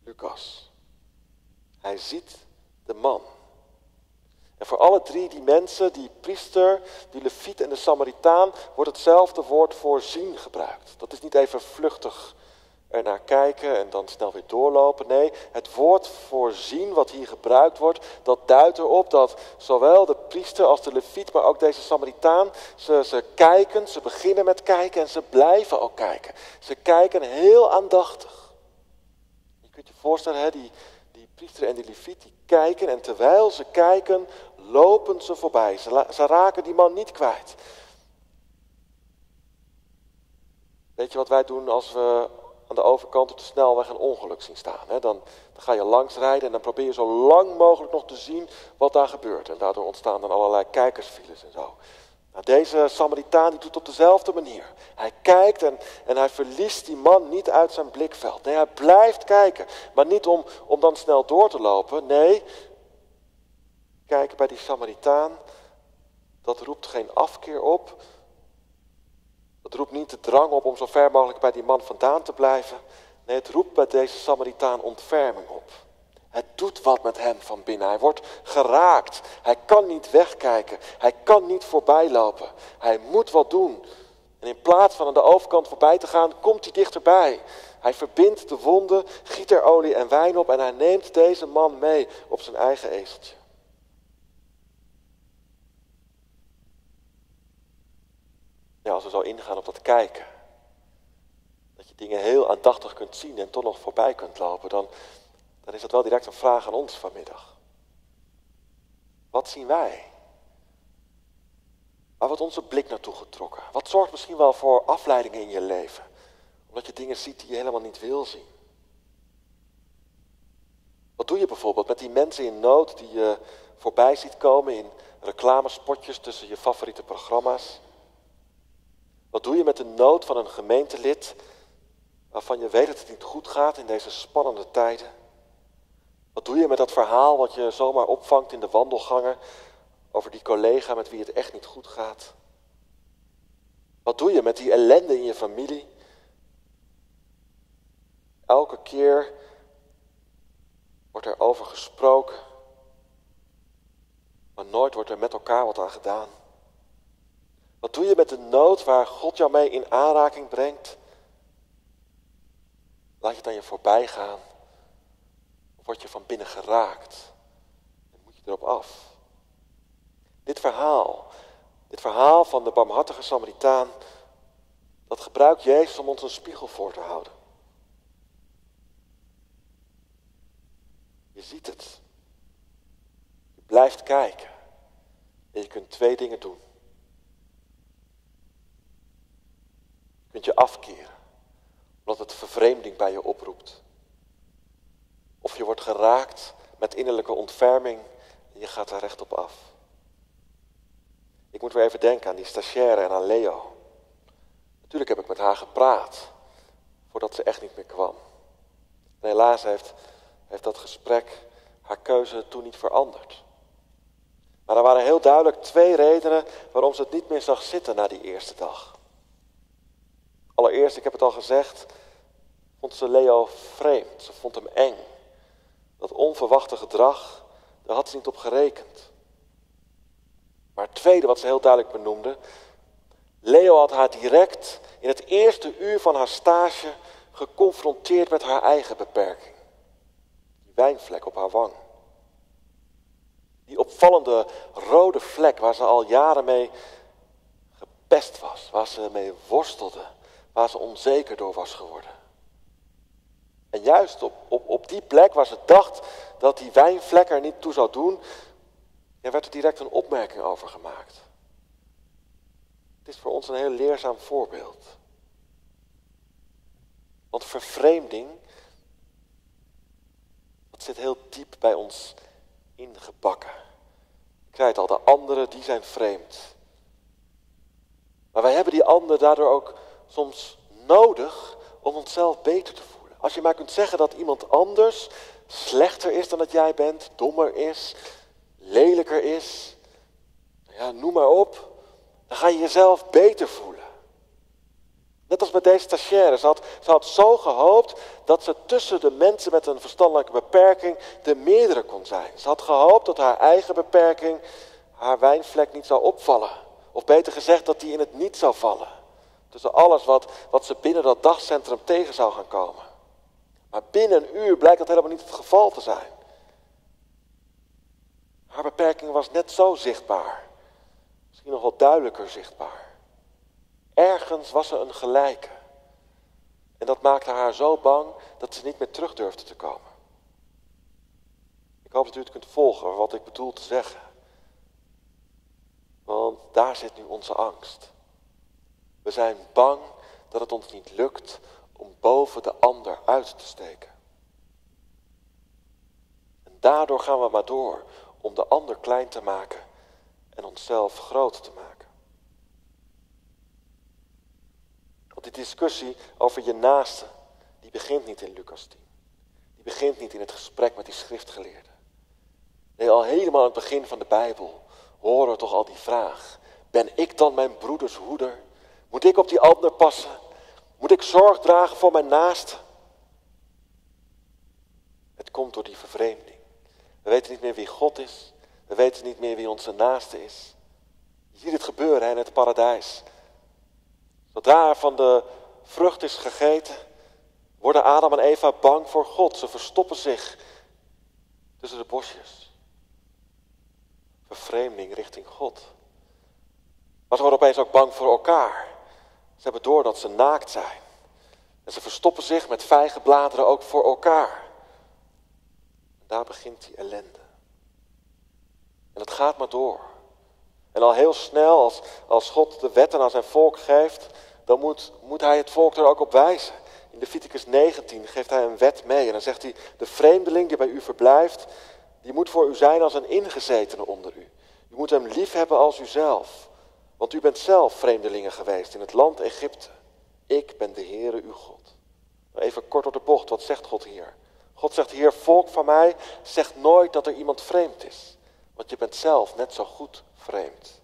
Lucas. Hij ziet de man. En voor alle drie die mensen, die priester, die leviet en de Samaritaan, wordt hetzelfde woord voor zien gebruikt. Dat is niet even vluchtig er naar kijken en dan snel weer doorlopen. Nee, het woord voorzien wat hier gebruikt wordt, dat duidt erop dat zowel de priester als de leviet, maar ook deze Samaritaan, ze, ze kijken, ze beginnen met kijken en ze blijven ook kijken. Ze kijken heel aandachtig. Je kunt je voorstellen, hè, die priester en die leviet, die kijken en terwijl ze kijken, lopen ze voorbij. Ze, ze raken die man niet kwijt. Weet je wat wij doen als we aan de overkant op de snelweg een ongeluk zien staan. Dan, dan, ga je langs rijden en dan probeer je zo lang mogelijk nog te zien wat daar gebeurt. En daardoor ontstaan dan allerlei kijkersfiles en zo. Nou, deze Samaritaan die doet op dezelfde manier. Hij kijkt en, en hij verliest die man niet uit zijn blikveld. Nee, hij blijft kijken. Maar niet om, om dan snel door te lopen. Nee, kijken bij die Samaritaan, dat roept geen afkeer op. Het roept niet de drang op om zo ver mogelijk bij die man vandaan te blijven. Nee, het roept bij deze Samaritaan ontferming op. Het doet wat met hem van binnen. Hij wordt geraakt. Hij kan niet wegkijken. Hij kan niet voorbij lopen. Hij moet wat doen. En in plaats van aan de overkant voorbij te gaan, komt hij dichterbij. Hij verbindt de wonden, giet er olie en wijn op en hij neemt deze man mee op zijn eigen ezeltje. Ja, als we zo ingaan op dat kijken. Dat je dingen heel aandachtig kunt zien en toch nog voorbij kunt lopen. Dan, dan is dat wel direct een vraag aan ons vanmiddag. Wat zien wij? Waar wordt onze blik naartoe getrokken? Wat zorgt misschien wel voor afleidingen in je leven? Omdat je dingen ziet die je helemaal niet wil zien. Wat doe je bijvoorbeeld met die mensen in nood die je voorbij ziet komen in reclamespotjes tussen je favoriete programma's? Wat doe je met de nood van een gemeentelid waarvan je weet dat het niet goed gaat in deze spannende tijden? Wat doe je met dat verhaal wat je zomaar opvangt in de wandelgangen over die collega met wie het echt niet goed gaat? Wat doe je met die ellende in je familie? Elke keer wordt er over gesproken, maar nooit wordt er met elkaar wat aan gedaan. Wat doe je met de nood waar God jou mee in aanraking brengt? Laat je het aan je voorbij gaan? Word je van binnen geraakt? Dan moet je erop af. Dit verhaal, dit verhaal van de barmhartige Samaritaan, dat gebruikt Jezus om ons een spiegel voor te houden. Je ziet het. Je blijft kijken. En je kunt twee dingen doen. kunt je afkeren, omdat het vervreemding bij je oproept. Of je wordt geraakt met innerlijke ontferming en je gaat daar recht op af. Ik moet weer even denken aan die stagiaire en aan Leo. Natuurlijk heb ik met haar gepraat, voordat ze echt niet meer kwam. Helaas heeft, heeft dat gesprek haar keuze toen niet veranderd. Maar er waren heel duidelijk twee redenen waarom ze het niet meer zag zitten na die eerste dag. Allereerst, ik heb het al gezegd, vond ze Leo vreemd. Ze vond hem eng. Dat onverwachte gedrag, daar had ze niet op gerekend. Maar het tweede wat ze heel duidelijk benoemde, Leo had haar direct in het eerste uur van haar stage geconfronteerd met haar eigen beperking. Die wijnvlek op haar wang. Die opvallende rode vlek waar ze al jaren mee gepest was, waar ze mee worstelde waar ze onzeker door was geworden. En juist op, op, op die plek waar ze dacht dat die wijnvlek er niet toe zou doen, er werd er direct een opmerking over gemaakt. is voor ons een heel leerzaam voorbeeld. Want vervreemding, dat zit heel diep bij ons ingebakken. Ik zei het al, de anderen die zijn vreemd. Maar wij hebben die anderen daardoor ook soms nodig om onszelf beter te voelen. Als je maar kunt zeggen dat iemand anders slechter is dan dat jij bent, dommer is, lelijker is, ja, noem maar op, dan ga je jezelf beter voelen. Net als met deze stagiaire. Ze had, ze had zo gehoopt dat ze tussen de mensen met een verstandelijke beperking de meerdere kon zijn. Ze had gehoopt dat haar eigen beperking haar wijnvlek niet zou opvallen. Of beter gezegd, dat die in het niet zou vallen. Tussen alles wat, wat ze binnen dat dagcentrum tegen zou gaan komen. Maar binnen een uur blijkt dat helemaal niet het geval te zijn. Haar beperking was net zo zichtbaar. Misschien nog wel duidelijker zichtbaar. Ergens was ze een gelijke. En dat maakte haar zo bang dat ze niet meer terug durfde te komen. Ik hoop dat u het kunt volgen wat ik bedoel te zeggen. Want daar zit nu onze angst. We zijn bang dat het ons niet lukt om boven de ander uit te steken. En daardoor gaan we maar door om de ander klein te maken en onszelf groot te maken. Want die discussie over je naaste, die begint niet in Lucas 10. Die begint niet in het gesprek met die schriftgeleerde. Nee, al helemaal aan het begin van de Bijbel horen we toch al die vraag. Ben ik dan mijn broeders hoeder? Moet ik op die ander passen? Moet ik zorg dragen voor mijn naaste? Het komt door die vervreemding. We weten niet meer wie God is. We weten niet meer wie onze naaste is. Je ziet het gebeuren in het paradijs. Zodra van de vrucht is gegeten, worden Adam en Eva bang voor God. Ze verstoppen zich tussen de bosjes. Vervreemding richting God. Maar ze worden opeens ook bang voor elkaar. Ze hebben door dat ze naakt zijn. En ze verstoppen zich met vijgenbladeren ook voor elkaar. Daar begint die ellende. En het gaat maar door. En al heel snel, als, als God de wetten aan zijn volk geeft, dan moet, moet hij het volk er ook op wijzen. In Leviticus 19 geeft hij een wet mee. En dan zegt hij, de vreemdeling die bij u verblijft, die moet voor u zijn als een ingezetene onder u. U moet hem lief hebben als uzelf. Want u bent zelf vreemdelingen geweest in het land Egypte. Ik ben de Heere uw God. Even kort op de bocht, wat zegt God hier? God zegt hier, volk van mij, zeg nooit dat er iemand vreemd is. Want je bent zelf net zo goed vreemd.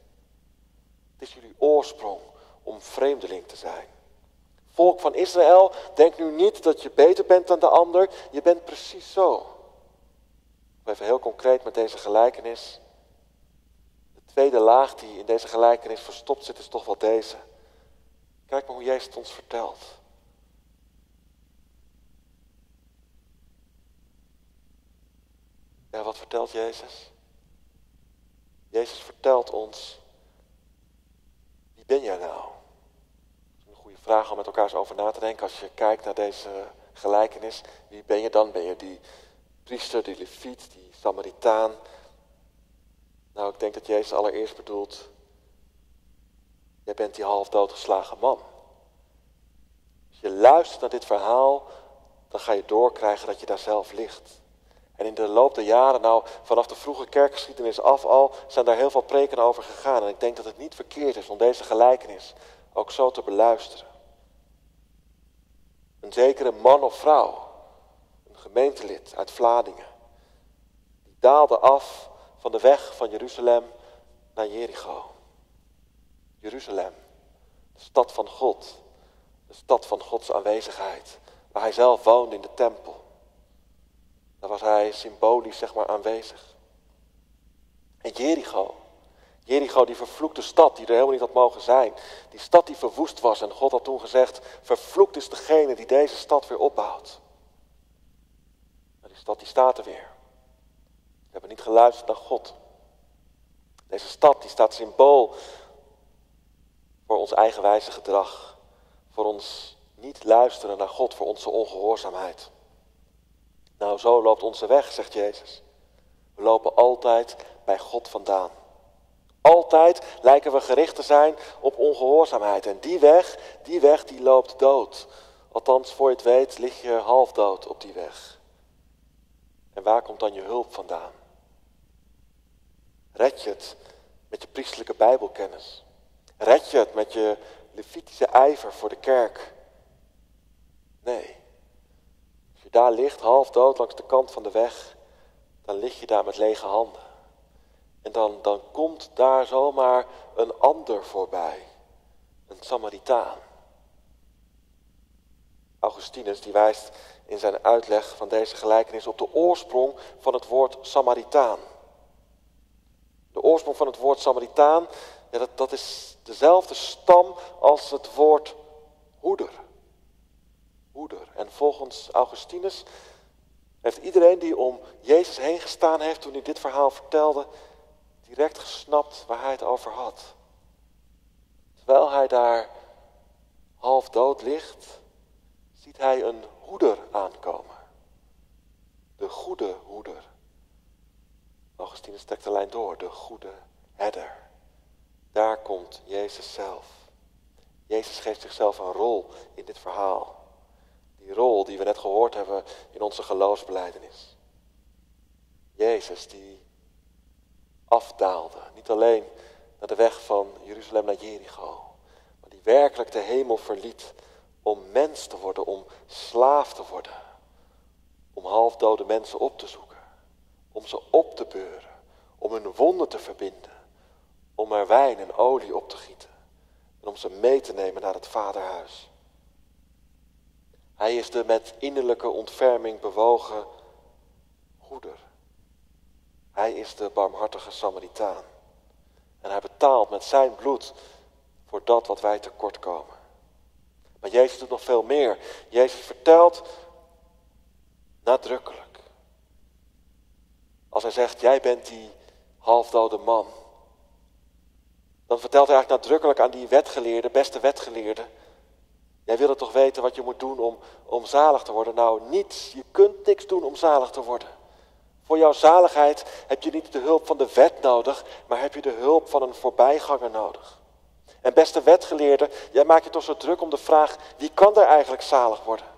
Het is jullie oorsprong om vreemdeling te zijn. Volk van Israël, denk nu niet dat je beter bent dan de ander. Je bent precies zo. Even heel concreet met deze gelijkenis. De tweede laag die in deze gelijkenis verstopt zit, is toch wel deze. Kijk maar hoe Jezus het ons vertelt. Ja, wat vertelt Jezus? Jezus vertelt ons, wie ben jij nou? Dat is een goede vraag om met elkaar eens over na te denken. Als je kijkt naar deze gelijkenis, wie ben je dan? Ben je die priester, die leviet, die Samaritaan? Nou, ik denk dat Jezus allereerst bedoelt, jij bent die half doodgeslagen man. Als je luistert naar dit verhaal, dan ga je doorkrijgen dat je daar zelf ligt. En in de loop der jaren, nou vanaf de vroege kerkgeschiedenis af al, zijn daar heel veel preken over gegaan. En ik denk dat het niet verkeerd is om deze gelijkenis ook zo te beluisteren. Een zekere man of vrouw, een gemeentelid uit Vladingen, die daalde af van de weg van Jeruzalem naar Jericho. Jeruzalem, de stad van God, de stad van Gods aanwezigheid, waar hij zelf woonde in de tempel. Daar was hij symbolisch zeg maar aanwezig. En Jericho. Jericho, die vervloekte stad die er helemaal niet had mogen zijn. Die stad die verwoest was. En God had toen gezegd, vervloekt is degene die deze stad weer opbouwt. Maar die stad die staat er weer. Hebben niet geluisterd naar God. Deze stad die staat symbool voor ons eigenwijze gedrag. Voor ons niet luisteren naar God, voor onze ongehoorzaamheid. Nou, zo loopt onze weg, zegt Jezus. We lopen altijd bij God vandaan. Altijd lijken we gericht te zijn op ongehoorzaamheid. En die weg, die weg die loopt dood. Althans, voor je het weet, lig je half dood op die weg. En waar komt dan je hulp vandaan? Red je het met je priestelijke bijbelkennis? Red je het met je levitische ijver voor de kerk? Nee. Als je daar ligt, half dood langs de kant van de weg, dan lig je daar met lege handen. En dan, dan komt daar zomaar een ander voorbij. Een Samaritaan. Augustinus die wijst in zijn uitleg van deze gelijkenis op de oorsprong van het woord Samaritaan. De oorsprong van het woord Samaritaan, ja, dat, dat is dezelfde stam als het woord hoeder. Hoeder. En volgens Augustinus heeft iedereen die om Jezus heen gestaan heeft toen hij dit verhaal vertelde, direct gesnapt waar hij het over had. Terwijl hij daar half dood ligt, ziet hij een hoeder aankomen. De goede hoeder. Augustinus trekt de lijn door, de goede herder. Daar komt Jezus zelf. Jezus geeft zichzelf een rol in dit verhaal. Die rol die we net gehoord hebben in onze geloofsbeleidenis. Jezus die afdaalde, niet alleen naar de weg van Jeruzalem naar Jericho, maar die werkelijk de hemel verliet om mens te worden, om slaaf te worden, om halfdode mensen op te zoeken, om ze op te beuren, om hun wonden te verbinden, om er wijn en olie op te gieten en om ze mee te nemen naar het vaderhuis. Hij is de met innerlijke ontferming bewogen hoeder. Hij is de barmhartige Samaritaan. En hij betaalt met zijn bloed voor dat wat wij tekort komen. Maar Jezus doet nog veel meer. Jezus vertelt nadrukkelijk. Als hij zegt, jij bent die halfdode man. Dan vertelt hij eigenlijk nadrukkelijk aan die wetgeleerde, beste wetgeleerde. Jij wil het toch weten wat je moet doen om, om zalig te worden? Nou, niets. Je kunt niks doen om zalig te worden. Voor jouw zaligheid heb je niet de hulp van de wet nodig, maar heb je de hulp van een voorbijganger nodig. En beste wetgeleerde, jij maakt je toch zo druk om de vraag, wie kan er eigenlijk zalig worden?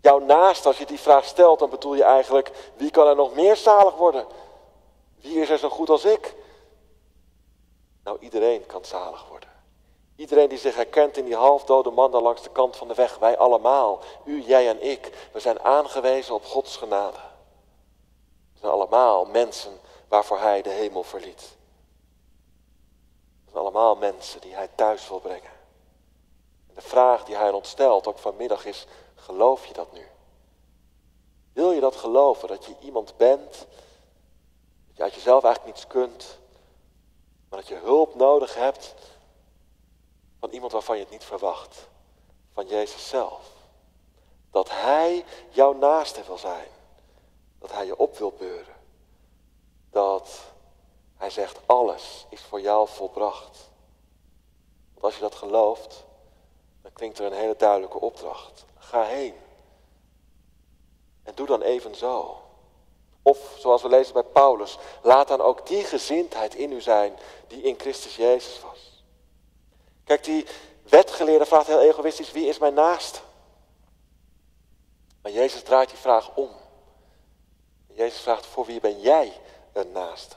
Jouw naast, als je die vraag stelt, dan bedoel je eigenlijk, wie kan er nog meer zalig worden? Wie is er zo goed als ik? Nou, iedereen kan zalig worden. Iedereen die zich herkent in die halfdode man daar langs de kant van de weg. Wij allemaal, u, jij en ik. We zijn aangewezen op Gods genade. We zijn allemaal mensen waarvoor hij de hemel verliet. We zijn allemaal mensen die hij thuis wil brengen. En de vraag die hij ons stelt, ook vanmiddag, is: geloof je dat nu? Wil je dat geloven, dat je iemand bent, dat je uit jezelf eigenlijk niets kunt, maar dat je hulp nodig hebt van iemand waarvan je het niet verwacht, van Jezus zelf? Dat Hij jouw naaste wil zijn, dat Hij je op wil beuren, dat hij zegt, alles is voor jou volbracht. Want als je dat gelooft, dan klinkt er een hele duidelijke opdracht. Ga heen. En doe dan even zo. Of zoals we lezen bij Paulus, laat dan ook die gezindheid in u zijn die in Christus Jezus was. Kijk, die wetgeleerde vraagt heel egoïstisch, wie is mijn naast? Maar Jezus draait die vraag om. Jezus vraagt, voor wie ben jij een naaste?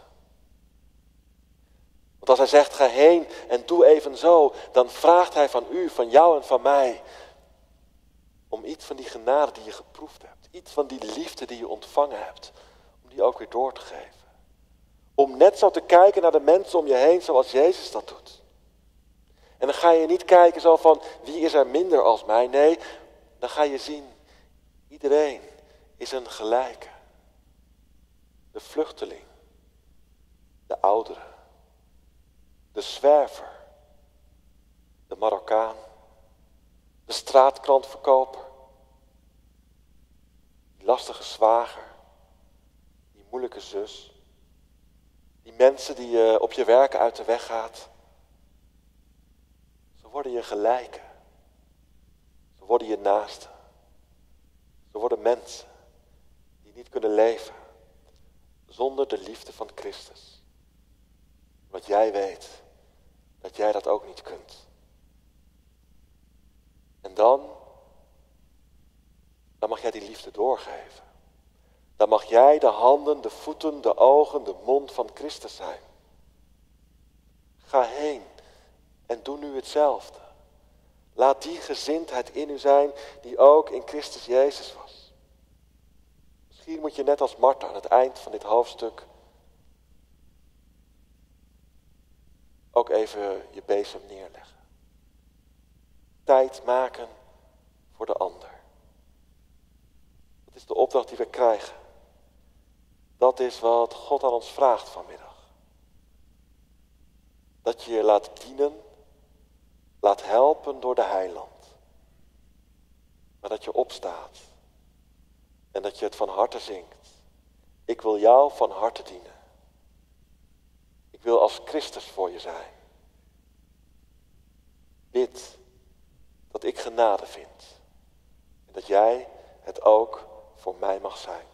Want als hij zegt, ga heen en doe even zo, dan vraagt hij van u, van jou en van mij, om iets van die genade die je geproefd hebt, iets van die liefde die je ontvangen hebt, om die ook weer door te geven. Om net zo te kijken naar de mensen om je heen zoals Jezus dat doet. En dan ga je niet kijken zo van, wie is er minder als mij? Nee, dan ga je zien, iedereen is een gelijke. De vluchteling, de ouderen de zwerver, de Marokkaan, de straatkrantverkoper, die lastige zwager, die moeilijke zus, die mensen die je op je werken uit de weg gaat. Ze worden je gelijken. Ze worden je naasten. Ze worden mensen die niet kunnen leven zonder de liefde van Christus. Omdat jij weet dat jij dat ook niet kunt. En dan, dan mag jij die liefde doorgeven. Dan mag jij de handen, de voeten, de ogen, de mond van Christus zijn. Ga heen en doe nu hetzelfde. Laat die gezindheid in u zijn die ook in Christus Jezus was. Misschien moet je net als Martha aan het eind van dit hoofdstuk ook even je bezem neerleggen. Tijd maken voor de ander. Dat is de opdracht die we krijgen. Dat is wat God aan ons vraagt vanmiddag. Dat je je laat dienen, laat helpen door de heiland. Maar dat je opstaat en dat je het van harte zingt. Ik wil jou van harte dienen. Ik wil als Christus voor je zijn. Bid dat ik genade vind. En dat jij het ook voor mij mag zijn.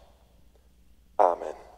Amen.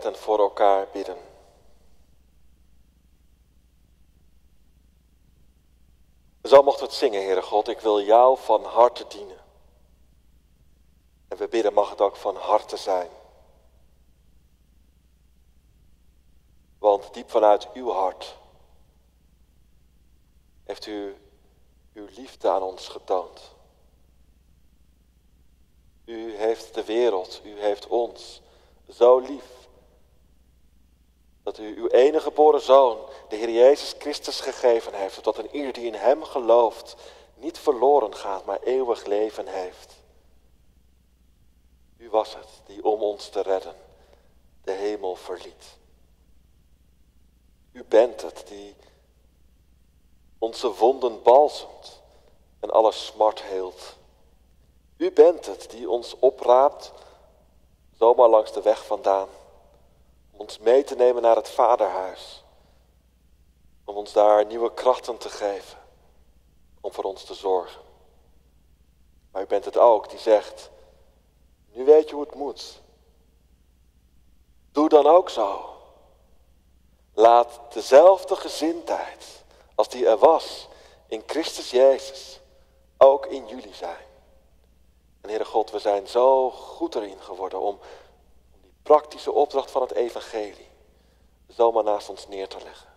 Danken en met hen voor elkaar bidden. Zo mochten we het zingen, Heere God. Ik wil jou van harte dienen. En we bidden, mag het ook van harte zijn. Want diep vanuit uw hart heeft u uw liefde aan ons getoond. U heeft de wereld, u heeft ons zo lief. Dat u uw enige geboren zoon, de Heer Jezus Christus, gegeven heeft. Zodat een ieder die in hem gelooft niet verloren gaat, maar eeuwig leven heeft. U was het die om ons te redden de hemel verliet. U bent het die onze wonden balsemt en alle smart heelt. U bent het die ons opraapt, zomaar langs de weg vandaan, ons mee te nemen naar het vaderhuis, om ons daar nieuwe krachten te geven, om voor ons te zorgen. Maar u bent het ook die zegt, nu weet je hoe het moet. Doe dan ook zo. Laat dezelfde gezindheid als die er was in Christus Jezus ook in jullie zijn. En Heere God, we zijn zo goed erin geworden om, praktische opdracht van het evangelie zomaar naast ons neer te leggen.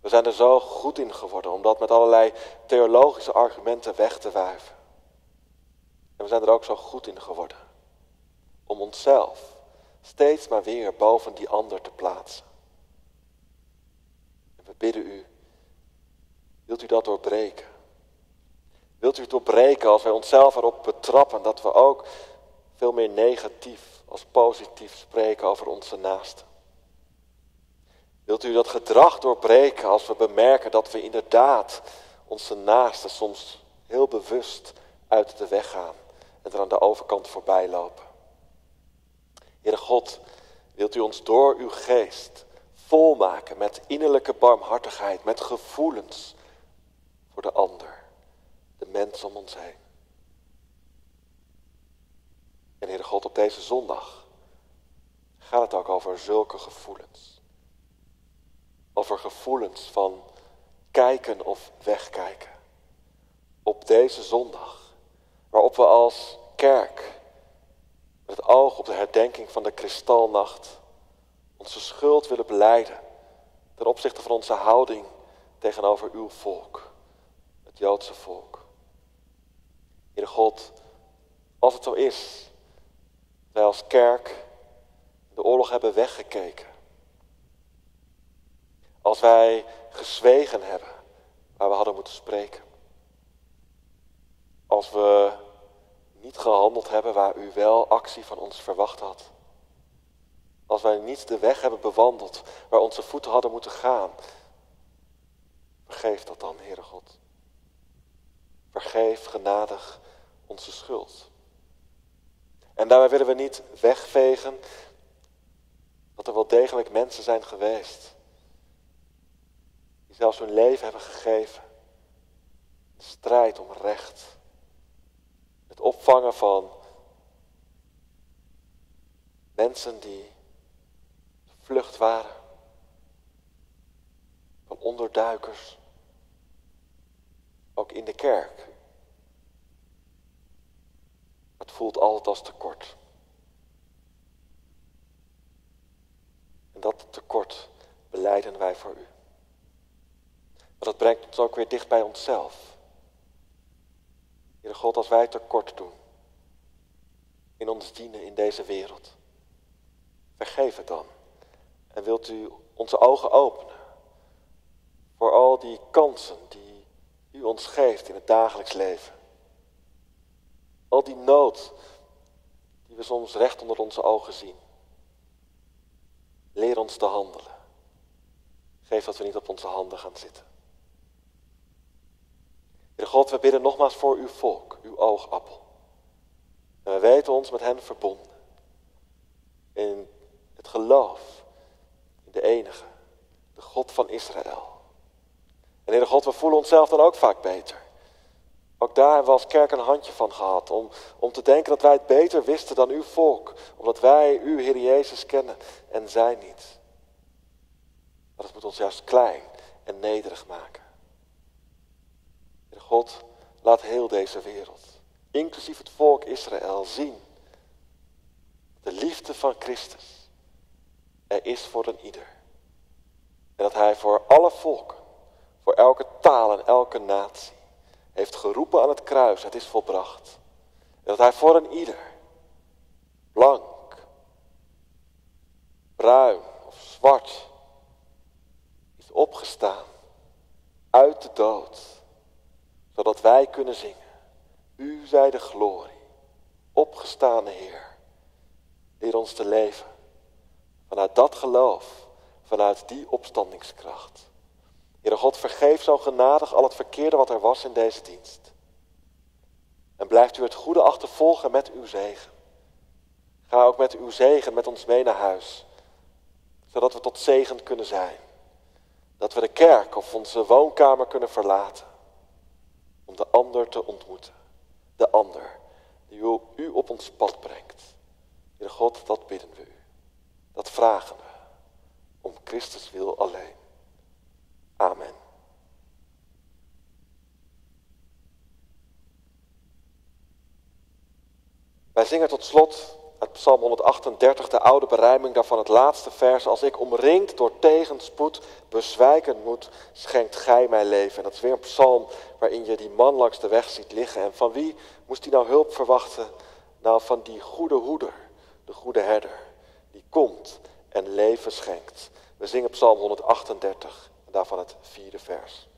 We zijn er zo goed in geworden om dat met allerlei theologische argumenten weg te wuiven. En we zijn er ook zo goed in geworden om onszelf steeds maar weer boven die ander te plaatsen. En we bidden u, wilt u dat doorbreken? Wilt u het doorbreken als wij onszelf erop betrappen dat we ook veel meer negatief als positief spreken over onze naasten? Wilt u dat gedrag doorbreken als we bemerken dat we inderdaad onze naasten soms heel bewust uit de weg gaan en er aan de overkant voorbij lopen? Heere God, wilt u ons door uw geest volmaken met innerlijke barmhartigheid, met gevoelens voor de ander, de mens om ons heen. En Heere God, op deze zondag gaat het ook over zulke gevoelens. Over gevoelens van kijken of wegkijken. Op deze zondag, waarop we als kerk met het oog op de herdenking van de kristalnacht onze schuld willen beleiden ten opzichte van onze houding tegenover uw volk, het Joodse volk. Heere God, als het zo is, wij als kerk de oorlog hebben weggekeken, als wij gezwegen hebben waar we hadden moeten spreken, als we niet gehandeld hebben waar u wel actie van ons verwacht had. Als wij niet de weg hebben bewandeld waar onze voeten hadden moeten gaan. Vergeef dat dan, Heere God. Vergeef genadig onze schuld. En daarbij willen we niet wegvegen dat er wel degelijk mensen zijn geweest. Die zelfs hun leven hebben gegeven. De strijd om recht het opvangen van mensen die vlucht waren. Van onderduikers. Ook in de kerk. Het voelt altijd als tekort. En dat tekort beleiden wij voor u. Maar dat brengt ons ook weer dicht bij onszelf. Heere God, als wij tekort doen in ons dienen in deze wereld, vergeef het dan. En wilt u onze ogen openen voor al die kansen die u ons geeft in het dagelijks leven. Al die nood die we soms recht onder onze ogen zien. Leer ons te handelen. Geef dat we niet op onze handen gaan zitten. Heer God, we bidden nogmaals voor uw volk, uw oogappel. En we weten ons met hen verbonden. In het geloof in de enige, de God van Israël. En Heer God, we voelen onszelf dan ook vaak beter. Ook daar hebben we als kerk een handje van gehad. Om, om te denken dat wij het beter wisten dan uw volk. Omdat wij uw Heer Jezus kennen en zij niet. Maar dat moet ons juist klein en nederig maken. God, laat heel deze wereld, inclusief het volk Israël, zien. De liefde van Christus er is voor een ieder. En dat Hij voor alle volken, voor elke taal en elke natie, heeft geroepen aan het kruis, het is volbracht. En dat hij voor een ieder, blank, bruin of zwart, is opgestaan uit de dood, zodat wij kunnen zingen. U zij de glorie, opgestane Heer. Leer ons te leven vanuit dat geloof, vanuit die opstandingskracht. Heere God, vergeef zo genadig al het verkeerde wat er was in deze dienst. En blijft u het goede achtervolgen met uw zegen. Ga ook met uw zegen met ons mee naar huis. Zodat we tot zegen kunnen zijn. Dat we de kerk of onze woonkamer kunnen verlaten. Om de ander te ontmoeten. De ander die u op ons pad brengt. Heere God, dat bidden we u. Dat vragen we. Om Christus wil alleen. Amen. Wij zingen tot slot uit Psalm 138, de oude berijming daarvan het laatste vers. Als ik omringd door tegenspoed bezwijken moet, schenkt gij mij leven. En dat is weer een psalm waarin je die man langs de weg ziet liggen. En van wie moest hij nou hulp verwachten? Nou, van die goede hoeder, de goede herder, die komt en leven schenkt. We zingen Psalm 138 en daarvan het vierde vers.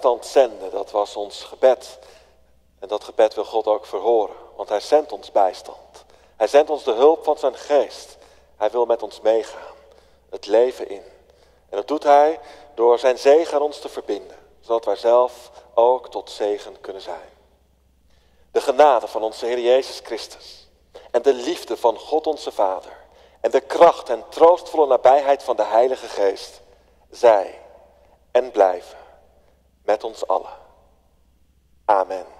Bijstand zenden. Dat was ons gebed. En dat gebed wil God ook verhoren, want Hij zendt ons bijstand. Hij zendt ons de hulp van zijn geest. Hij wil met ons meegaan, het leven in. En dat doet Hij door zijn zegen aan ons te verbinden, zodat wij zelf ook tot zegen kunnen zijn. De genade van onze Heer Jezus Christus en de liefde van God onze Vader en de kracht en troostvolle nabijheid van de Heilige Geest, zij en blijven met ons allen. Amen.